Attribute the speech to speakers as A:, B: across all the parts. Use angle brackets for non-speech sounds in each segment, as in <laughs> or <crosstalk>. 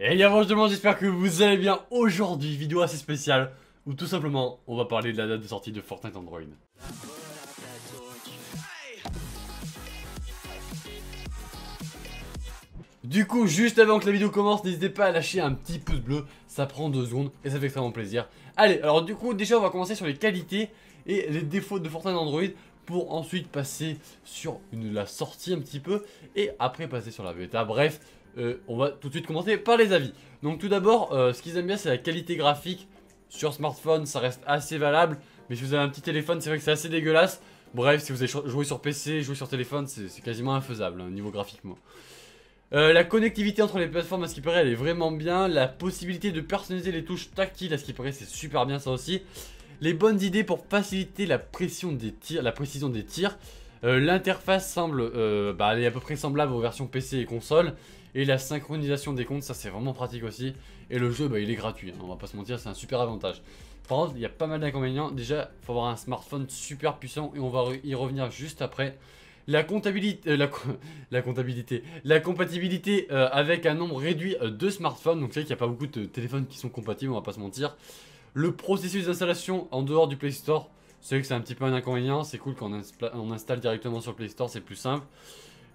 A: Et bien monde, j'espère que vous allez bien. Aujourd'hui, vidéo assez spéciale, où tout simplement, on va parler de la date de sortie de Fortnite Android. Du coup, juste avant que la vidéo commence, n'hésitez pas à lâcher un petit pouce bleu, ça prend deux secondes et ça fait extrêmement plaisir. Allez, alors du coup, déjà on va commencer sur les qualités et les défauts de Fortnite Android pour ensuite passer sur la sortie un petit peu et après passer sur la bêta. Bref, euh, on va tout de suite commencer par les avis. Donc tout d'abord, euh, ce qu'ils aiment bien c'est la qualité graphique. Sur smartphone, ça reste assez valable. Mais si vous avez un petit téléphone, c'est vrai que c'est assez dégueulasse. Bref, si vous avez joué sur PC, joué sur téléphone, c'est quasiment infaisable hein, niveau graphiquement. Euh, la connectivité entre les plateformes, à ce qui paraît, elle est vraiment bien. La possibilité de personnaliser les touches tactiles, à ce qui paraît, c'est super bien ça aussi. Les bonnes idées pour faciliter la, pression des tirs, la précision des tirs. L'interface semble bah, aller à peu près semblable aux versions PC et console. Et la synchronisation des comptes, ça c'est vraiment pratique aussi. Et le jeu, bah, il est gratuit, hein, on va pas se mentir, c'est un super avantage. Par contre, il y a pas mal d'inconvénients. Déjà, il faut avoir un smartphone super puissant et on va y revenir juste après. La comptabilité, euh, <laughs> la, comptabilité, la compatibilité euh, avec un nombre réduit euh, de smartphones. Donc c'est vrai qu'il n'y a pas beaucoup de téléphones qui sont compatibles, on va pas se mentir. Le processus d'installation en dehors du Play Store, c'est vrai que c'est un petit peu un inconvénient. C'est cool quand on, installe directement sur Play Store, c'est plus simple.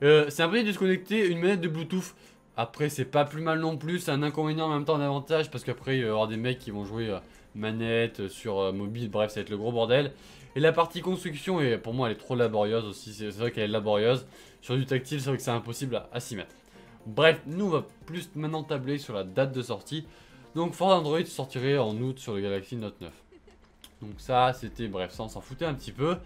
A: c'est un peu de se connecter une manette de Bluetooth. Après, c'est pas plus mal non plus, c'est un inconvénient en même temps un avantage parce qu'après, il y avoir des mecs qui vont jouer euh, manette, euh, sur euh, mobile, bref, ça va être le gros bordel. Et la partie construction, et pour moi, elle est trop laborieuse aussi, c'est vrai qu'elle est laborieuse. Sur du tactile, c'est vrai que c'est impossible à, s'y mettre. Bref, nous, on va plus maintenant tabler sur la date de sortie. Donc, Ford Android sortirait en août sur le Galaxy Note 9. Donc ça, c'était, bref, ça, on s'en foutait un petit peu.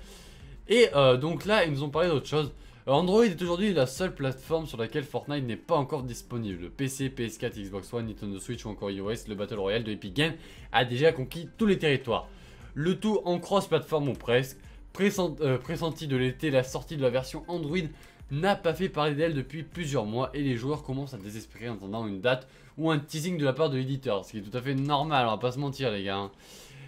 A: Et donc là, ils nous ont parlé d'autre chose. Android est aujourd'hui la seule plateforme sur laquelle Fortnite n'est pas encore disponible. PC, PS4, Xbox One, Nintendo Switch ou encore iOS, le Battle Royale de Epic Games a déjà conquis tous les territoires. Le tout en cross-platform ou presque. Euh, pressenti de l'été, la sortie de la version Android n'a pas fait parler d'elle depuis plusieurs mois et les joueurs commencent à désespérer en attendant une date ou un teasing de la part de l'éditeur, ce qui est tout à fait normal, on va pas se mentir les gars. Hein.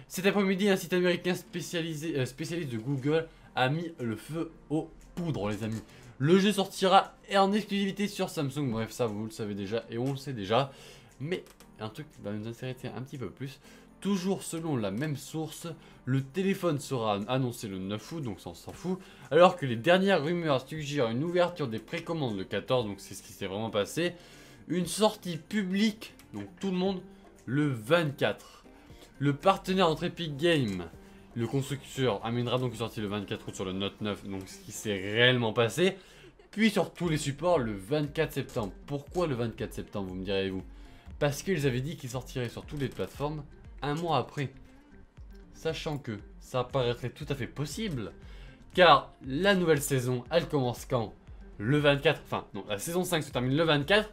A: Cet après-midi, un site américain spécialisé, euh, spécialiste de Google a mis le feu au poudre les amis. Le jeu sortira en exclusivité sur Samsung, bref ça vous le savez déjà et on le sait déjà. Mais un truc qui va nous intéresser un petit peu plus, toujours selon la même source, le téléphone sera annoncé le 9 août, donc ça on s'en fout, alors que les dernières rumeurs suggèrent une ouverture des précommandes le 14, donc c'est ce qui s'est vraiment passé, une sortie publique, donc tout le monde, le 24. Le partenaire entre Epic Games le constructeur amènera donc une sortie le 24 août sur le Note 9, donc ce qui s'est réellement passé. Puis sur tous les supports le 24 septembre. Pourquoi le 24 septembre, vous me direz-vous? Parce qu'ils avaient dit qu'il sortirait sur toutes les plateformes un mois après. Sachant que ça paraîtrait tout à fait possible, car la nouvelle saison, elle commence quand? Le 24, enfin non, la saison 5 se termine le 24.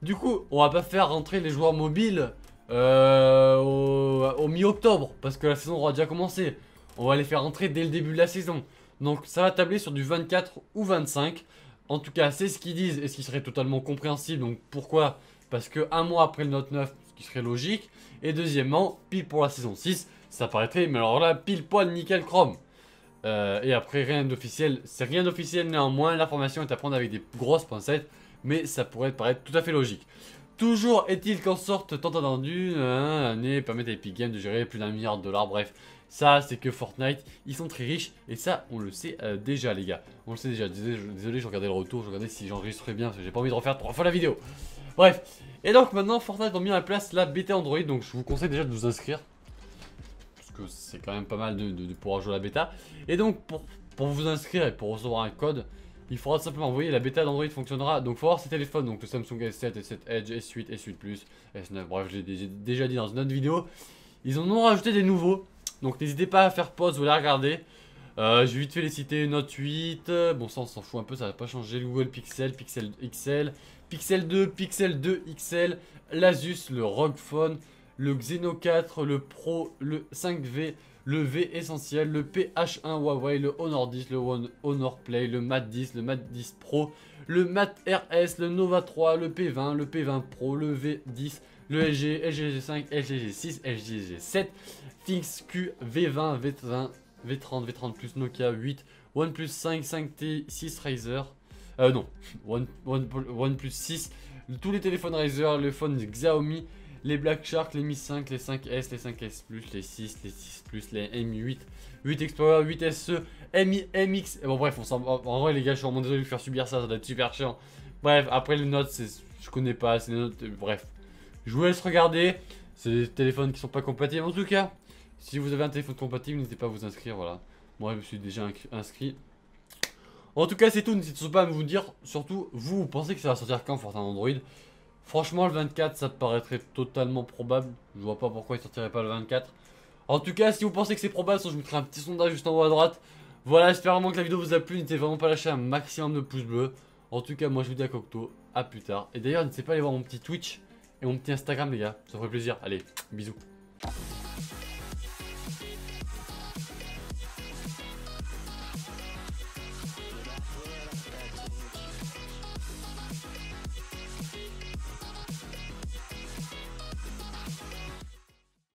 A: Du coup, on va pas faire rentrer les joueurs mobiles euh, au, mi-octobre, parce que la saison aura déjà commencé. On va les faire rentrer dès le début de la saison. Donc ça va tabler sur du 24 ou 25. En tout cas, c'est ce qu'ils disent et ce qui serait totalement compréhensible. Donc pourquoi? Parce que un mois après le Note 9, ce qui serait logique. Et deuxièmement, pile pour la saison 6, ça paraîtrait, mais alors là, pile poil nickel chrome. Euh, et après, rien d'officiel. C'est rien d'officiel néanmoins. L'information est à prendre avec des grosses pincettes. Mais ça pourrait paraître tout à fait logique. Toujours est-il qu'en sorte tant attendu, hein, année permet à Epic Games de gérer plus d'un milliard de dollars. Bref, ça c'est que Fortnite, ils sont très riches et ça on le sait euh, déjà les gars. On le sait déjà, désolé, je regardais le retour, je regardais si j'enregistrais bien parce que j'ai pas envie de refaire trois fois la vidéo. Bref, et donc maintenant Fortnite ont mis en place la bêta Android, donc je vous conseille déjà de vous inscrire. Parce que c'est quand même pas mal de, pouvoir jouer à la bêta. Et donc pour, pour vous inscrire et pour recevoir un code, il faudra simplement, voyez, la bêta d'Android fonctionnera. Donc, il faut avoir ces téléphones, donc le Samsung S7, S7 Edge, S8, S8 Plus, S9, bref, je l'ai déjà dit dans une autre vidéo. Ils en ont rajouté des nouveaux. Donc, n'hésitez pas à faire pause ou les regarder. Euh, je vais vite fait les citer, Note 8, bon ça on s'en fout un peu, ça va pas changer, le Google Pixel, Pixel XL, Pixel 2, Pixel 2 XL, l'Asus, le ROG Phone, le Xeno 4, le Pro, le 5V, le V essentiel, le PH1 Huawei, le Honor 10, le Honor Play, le Mat 10, le Mat 10 Pro, le Mat RS, le Nova 3, le P20, le P20 Pro, le V10, le LG, LG G5, LG G6, LG G7, Fix Q, V20, V20, V30, V30 Plus, Nokia 8, OnePlus 5, 5T, 6 Razer, euh non, <laughs> One, OnePlus 6, tous les téléphones Razer, les phones Xiaomi, les Black Shark, les Mi 5, les 5S, les 5S Plus, les 6, les 6 Plus, les Mi 8, 8 Explorer, 8 SE, Mi, MX. Bon bref, on en vrai les gars, je suis vraiment désolé de vous faire subir ça, ça doit être super chiant. Bref, après les notes, je connais pas, c'est les notes, bref. Je vous laisse regarder, c'est des téléphones qui sont pas compatibles. En tout cas, si vous avez un téléphone compatible, n'hésitez pas à vous inscrire, voilà. Moi, je me suis déjà inscrit. En tout cas, c'est tout. N'hésitez pas à vous dire, surtout, vous, vous pensez que ça va sortir quand Fortin Android? Franchement, le 24, ça paraîtrait totalement probable. Je vois pas pourquoi il sortirait pas le 24. En tout cas, si vous pensez que c'est probable, je vous mettrai un petit sondage juste en haut à droite. Voilà, j'espère vraiment que la vidéo vous a plu. N'hésitez vraiment pas à lâcher un maximum de pouces bleus. En tout cas, moi, je vous dis à Cocteau. À plus tard. Et d'ailleurs, n'hésitez pas à aller voir mon petit Twitch et mon petit Instagram, les gars. Ça ferait plaisir. Allez, bisous.